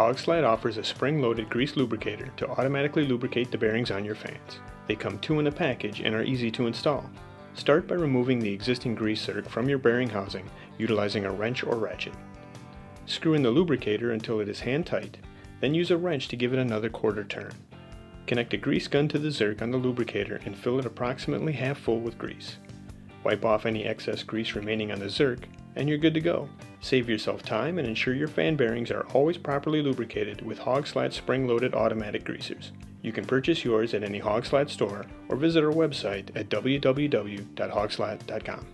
Hog Slat offers a spring-loaded grease lubricator to automatically lubricate the bearings on your fans. They come two in a package and are easy to install. Start by removing the existing grease zerk from your bearing housing utilizing a wrench or ratchet. Screw in the lubricator until it is hand tight, then use a wrench to give it another quarter turn. Connect a grease gun to the zerk on the lubricator and fill it approximately half full with grease. Wipe off any excess grease remaining on the zerk, and you're good to go. Save yourself time and ensure your fan bearings are always properly lubricated with Hog Slat spring-loaded automatic greasers. You can purchase yours at any Hog Slat store or visit our website at www.hogslat.com.